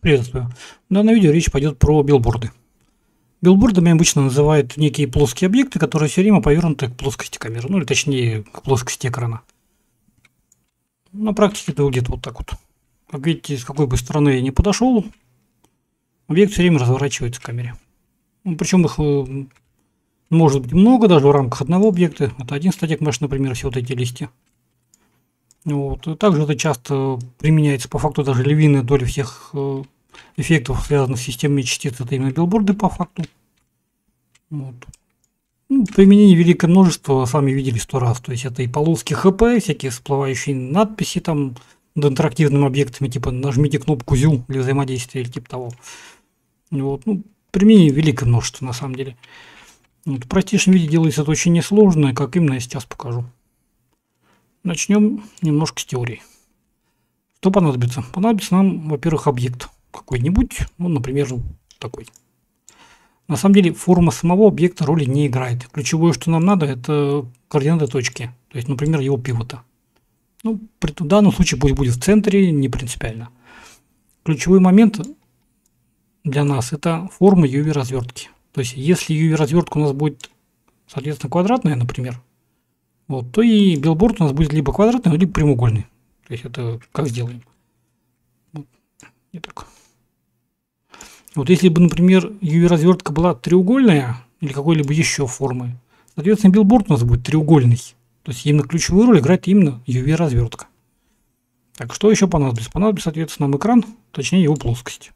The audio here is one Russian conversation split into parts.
Приветствую. В данном видео речь пойдет про билборды. Билбордами обычно называют некие плоские объекты, которые все время повернуты к плоскости камеры, ну или точнее к плоскости экрана. На практике это выглядит вот так вот. Как видите, с какой бы стороны я ни подошел, объект все время разворачивается к камере. Ну, причем их э, может быть много, даже в рамках одного объекта. Это один статик mesh, например, все вот эти листья. Вот. Также это часто применяется по факту даже львиная доля всех э, эффектов, связанных с системой частиц, это именно билборды по факту. Вот. Ну, применение великое множество, сами видели сто раз. То есть это и полоски ХП, всякие всплывающие надписи там над интерактивными объектами, типа нажмите кнопку ZOO для взаимодействия или типа того. Вот. Ну, применение великое множество на самом деле. Вот. В простейшем виде делается это очень несложно, как именно я сейчас покажу. Начнем немножко с теории. Что понадобится? Понадобится нам, во-первых, объект какой-нибудь, ну, например, такой. На самом деле форма самого объекта роли не играет. Ключевое, что нам надо, это координаты точки. То есть, например, его пивота. Ну, в данном случае пусть будет в центре, не принципиально. Ключевой момент для нас это форма UV развертки. То есть, если UV развертка у нас будет, соответственно, квадратная, например, вот, то и билборд у нас будет либо квадратный, либо прямоугольный. То есть это как сделаем. Вот. Итак. Вот если бы, например, UV-развертка была треугольная или какой-либо еще формы, соответственно, билборд у нас будет треугольный. То есть именно ключевую роль играет именно UV-развертка. Так, что еще понадобится? Понадобится, соответственно, нам экран, точнее его плоскость.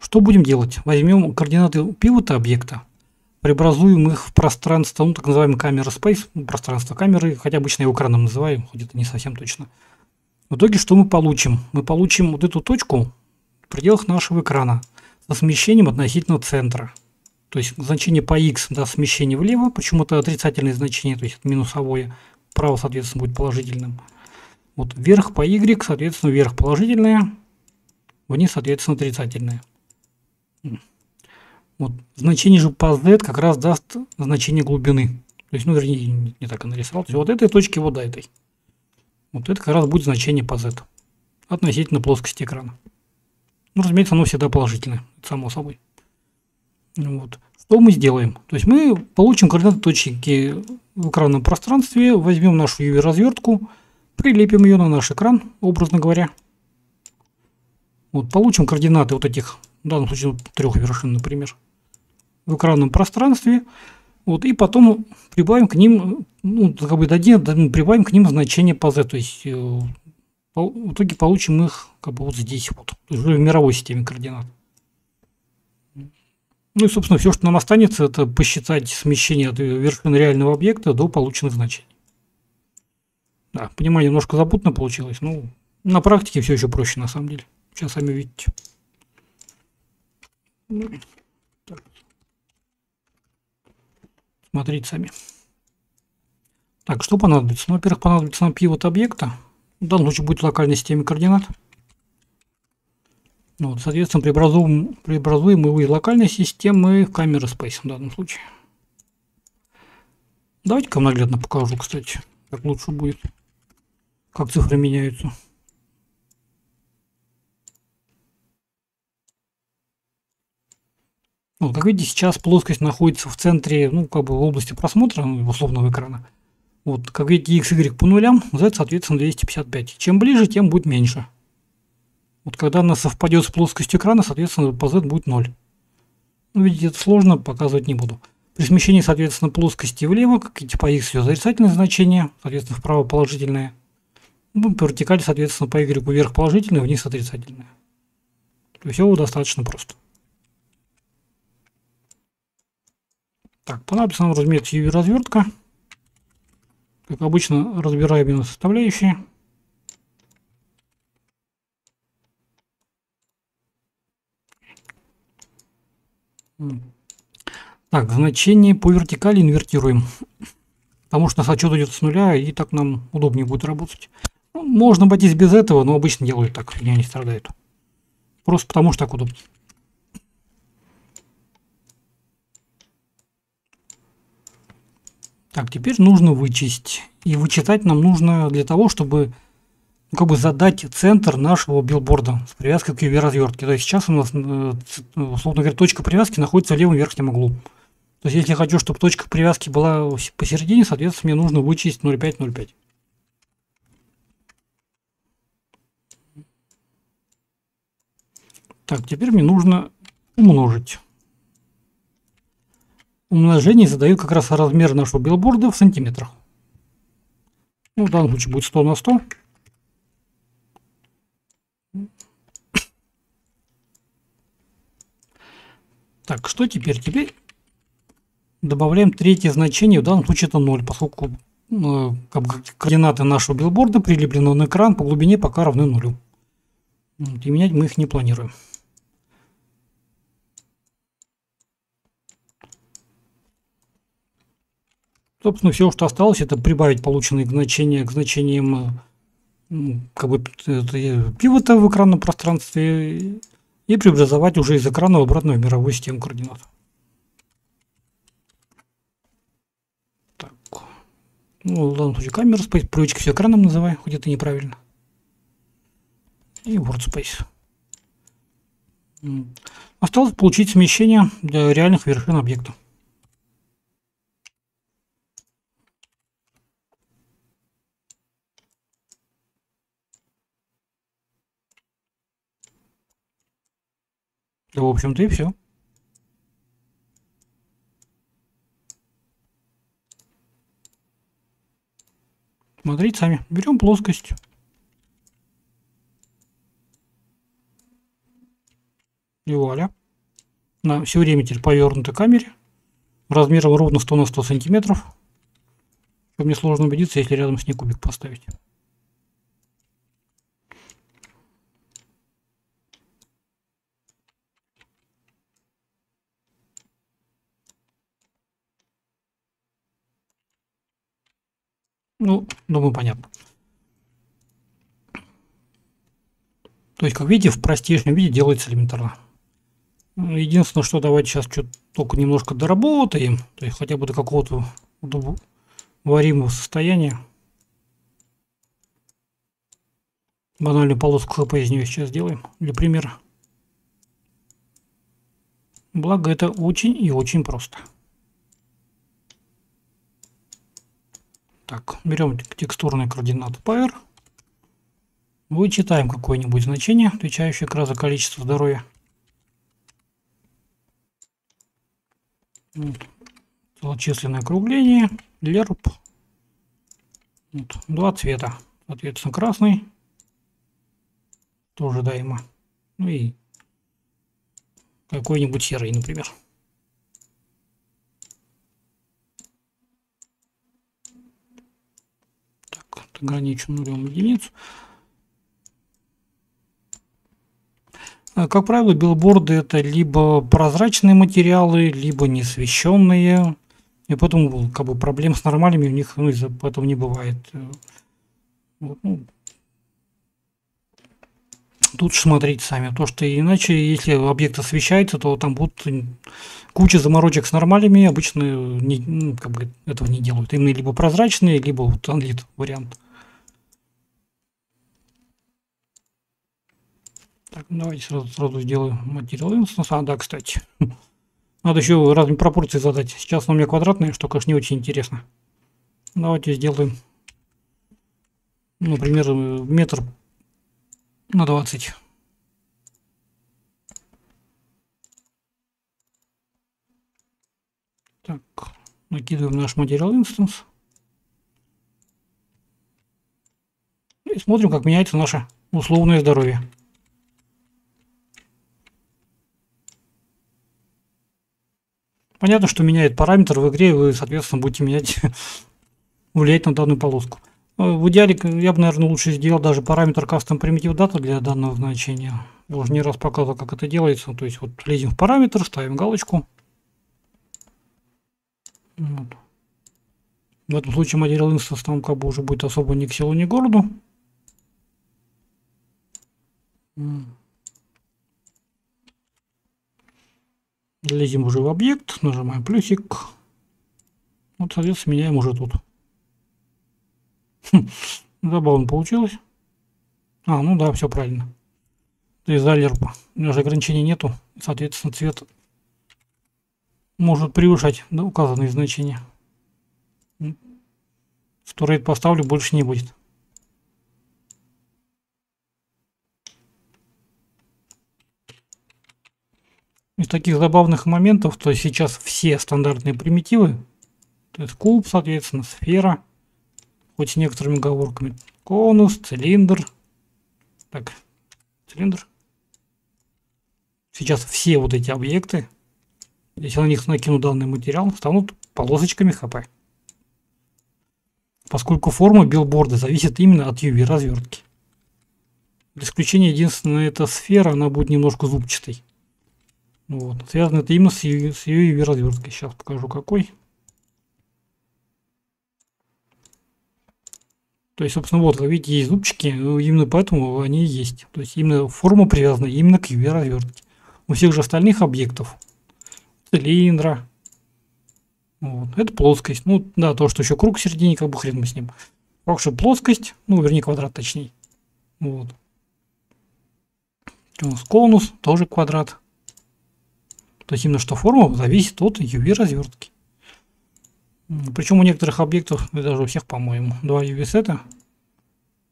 Что будем делать? Возьмем координаты пивота объекта, преобразуем их в пространство, ну, так называемый камера space, ну, пространство камеры, хотя обычно его экраном называем, хоть это не совсем точно. В итоге что мы получим? Мы получим вот эту точку в пределах нашего экрана со смещением относительно центра. То есть значение по x даст смещение влево, почему это отрицательное значение, то есть минусовое, право, соответственно, будет положительным. Вот вверх по y, соответственно, вверх положительное, вниз, соответственно, отрицательное. Вот. Значение же по z как раз даст значение глубины. То есть, ну, вернее, не, не так и нарисовал. То есть, вот этой точки, вот этой. Вот это как раз будет значение по z. Относительно плоскости экрана. Ну, разумеется, оно всегда положительное. Само собой. Вот. Что мы сделаем? То есть, мы получим координаты точки в экранном пространстве, возьмем нашу UV-развертку, прилепим ее на наш экран, образно говоря. Вот, получим координаты вот этих, в данном случае, трех вершин, например в экранном пространстве. Вот, и потом прибавим к ним, ну, как бы дадим, прибавим к ним значение по z. То есть э, в итоге получим их как бы вот здесь вот, в мировой системе координат. Ну и, собственно, все, что нам останется, это посчитать смещение от вершины реального объекта до полученных значений. Да, понимаю, немножко запутанно получилось, но на практике все еще проще на самом деле. Сейчас сами видите. Смотрите сами. Так, что понадобится? Ну, во-первых, понадобится нам пивот объекта. В данном случае будет локальной системе координат. Ну, вот, соответственно, преобразуем, преобразуем его из локальной системы в камеры Space в данном случае. Давайте-ка наглядно покажу, кстати, как лучше будет, как цифры меняются. Ну, как видите, сейчас плоскость находится в центре, ну, как бы в области просмотра, ну, условного экрана. Вот, как видите, x, y по нулям, z, соответственно, 255. Чем ближе, тем будет меньше. Вот когда она совпадет с плоскостью экрана, соответственно, по z будет 0. Ну, видите, это сложно, показывать не буду. При смещении, соответственно, плоскости влево, как видите, по x все отрицательное значение, соответственно, вправо положительное. Ну, по вертикали, соответственно, по y вверх положительное, вниз отрицательное. То есть все достаточно просто. Так, понадобится нам, разумеется, UV-развертка. Как обычно, разбираем ее на составляющие. Так, значение по вертикали инвертируем. Потому что отчет идет с нуля, и так нам удобнее будет работать. Ну, можно обойтись без этого, но обычно делают так, меня не страдают. Просто потому что так удобнее. Так, теперь нужно вычесть. И вычитать нам нужно для того, чтобы ну, как бы задать центр нашего билборда с привязкой к UV-развертке. То есть сейчас у нас, э, условно говоря, точка привязки находится в левом верхнем углу. То есть если я хочу, чтобы точка привязки была посередине, соответственно, мне нужно вычесть 0,5-0,5. Так, теперь мне нужно умножить. Умножение задаю как раз размер нашего билборда в сантиметрах. Ну, в данном случае будет 100 на 100. Так, что теперь? Теперь добавляем третье значение, в данном случае это 0, поскольку э, координаты нашего билборда прилеплены на экран по глубине пока равны нулю. И менять мы их не планируем. Собственно, все, что осталось, это прибавить полученные значения к значениям как бы, пивота в экранном пространстве и преобразовать уже из экрана обратно в мировую систему координат. Так. Ну, в данном случае камера Space, привычка все экраном называй, хоть это неправильно. И WordSpace. Осталось получить смещение для реальных вершин объекта. В общем-то, и все. Смотрите сами. Берем плоскость. И вуаля. На все время теперь повернутой камере. Размером ровно 100 на 100 сантиметров. Мне сложно убедиться, если рядом с ней кубик поставить. Ну, думаю, понятно. То есть, как видите, в простейшем виде делается элементарно. Единственное, что давайте сейчас что только немножко доработаем, то есть хотя бы до какого-то варимого состояния. Банальную полоску ХП из нее сейчас сделаем для примера. Благо это очень и очень просто. Так, берем текстурные координаты PR. Вычитаем какое-нибудь значение, отвечающее как раз за количество здоровья. Вот. Целочисленное округление, лерп. Вот. Два цвета. Соответственно, красный. Тоже даемо. Ну и какой-нибудь серый, например. Ограничу нулем единицу. А, как правило, билборды это либо прозрачные материалы, либо несвещенные. И потом как бы проблем с нормальными у них ну, из-за этого не бывает. Вот, ну, тут смотрите сами. То, что иначе, если объект освещается, то там будут куча заморочек с нормальными. Обычно не, ну, как бы этого не делают. Именно либо прозрачные, либо вот анлит вариант. Так, давайте сразу, сразу сделаю материал. А, да, кстати. Надо еще разные пропорции задать. Сейчас у меня квадратные, что, конечно, не очень интересно. Давайте сделаем, например, метр на 20. Так, накидываем наш материал instance. И смотрим, как меняется наше условное здоровье. Понятно, что меняет параметр в игре, вы, соответственно, будете менять, влиять на данную полоску. Э, в идеале я бы, наверное, лучше сделал даже параметр custom primitive data для данного значения. Я уже не раз показывал, как это делается. То есть вот лезем в параметр, ставим галочку. Вот. В этом случае материал instance там как бы уже будет особо ни к селу, ни к городу. Лезем уже в объект, нажимаем плюсик. Вот, соответственно, меняем уже тут. Хм, забавно получилось. А, ну да, все правильно. Алерпа. У меня же ограничений нету. Соответственно, цвет может превышать да, указанные значения. Сторейт поставлю, больше не будет. Из таких забавных моментов, то сейчас все стандартные примитивы, то есть куб, соответственно, сфера, хоть с некоторыми оговорками, конус, цилиндр, так, цилиндр. Сейчас все вот эти объекты, если на них накину данный материал, станут полосочками ХП. Поскольку форма билборда зависит именно от UV развертки. За исключением единственное, эта сфера, она будет немножко зубчатой. Вот. Связано это именно с ее, с ее разверткой. Сейчас покажу какой. То есть, собственно, вот, вы видите, есть зубчики, именно поэтому они есть. То есть, именно форма привязана именно к UV развертке. У всех же остальных объектов, цилиндра, вот, это плоскость. Ну, да, то, что еще круг в середине, как бы хрен мы с ним. Так что плоскость, ну, вернее, квадрат точнее. Вот. У нас конус, тоже квадрат. То есть именно что форма зависит от UV развертки. Причем у некоторых объектов, даже у всех, по-моему, два UV сета.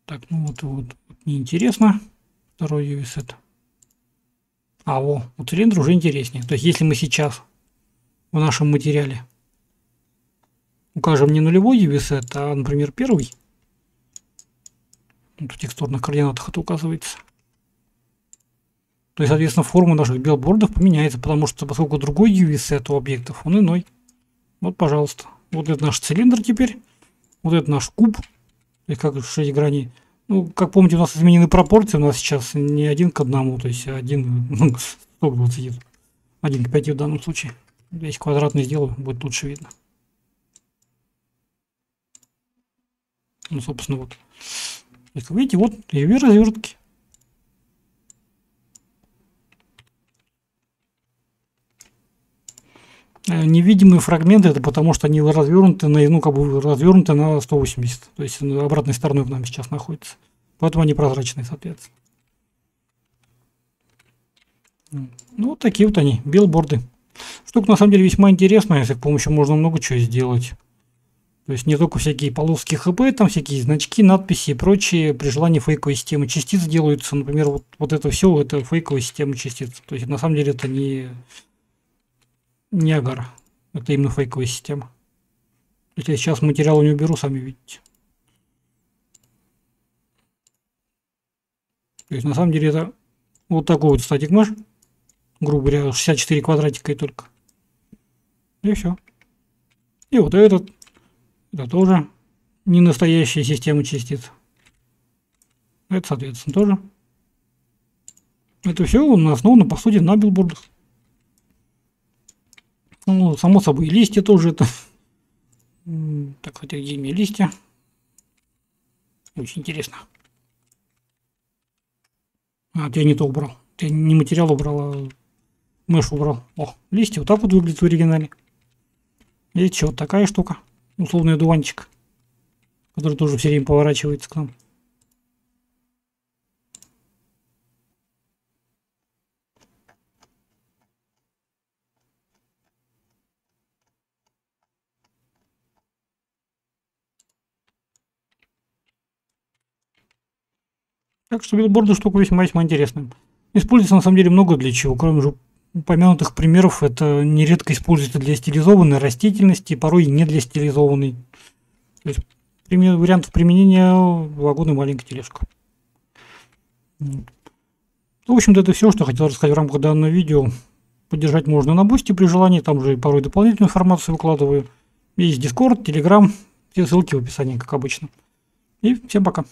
Так, ну вот, вот, неинтересно. Второй UV сет. А, во, у цилиндра уже интереснее. То есть если мы сейчас в нашем материале укажем не нулевой UV сет, а, например, первый. Вот в текстурных координатах это указывается. То есть, соответственно, форма наших билбордов поменяется, потому что поскольку другой UV сет у объектов, он иной. Вот, пожалуйста. Вот это наш цилиндр теперь. Вот это наш куб. И как 6 граней. Ну, как помните, у нас изменены пропорции. У нас сейчас не один к одному, то есть один ну, 120. Один к 5 в данном случае. Если квадратный сделаю, будет лучше видно. Ну, собственно, вот. Как видите, вот UV развертки. Невидимые фрагменты это потому что они развернуты на ну как бы развернуты на 180 то есть обратной стороной к нам сейчас находится. Поэтому они прозрачные соответственно. Ну вот такие вот они билборды. Штука на самом деле весьма интересная с помощью можно много чего сделать. То есть не только всякие полоски хп там всякие значки надписи и прочие при желании фейковые системы частиц делаются. Например вот, вот это все это фейковая система частиц. То есть на самом деле это не не агар. Это именно фейковая система. Если я сейчас материалы не уберу, сами видите. То есть на самом деле это вот такой вот статик маш. Грубо говоря, 64 квадратика и только. И все. И вот этот. Это тоже не настоящая система частиц. Это, соответственно, тоже. Это все основано, по сути, на билбордах. Ну, само собой, листья тоже это. Так, хотя где мне листья? Очень интересно. А, я не то убрал. Я не материал убрал, а мышь убрал. О, листья вот так вот выглядит в оригинале. Есть еще вот такая штука. Условный дуванчик. Который тоже все время поворачивается к нам. Так что билборды штука весьма-весьма интересная. Используется на самом деле много для чего, кроме уже упомянутых примеров, это нередко используется для стилизованной растительности, порой не для стилизованной. То есть вариантов применения вагон маленькая тележка. В общем-то, это все, что хотел рассказать в рамках данного видео. Поддержать можно на бусте при желании, там же порой дополнительную информацию выкладываю. Есть Discord, Telegram, все ссылки в описании, как обычно. И всем пока.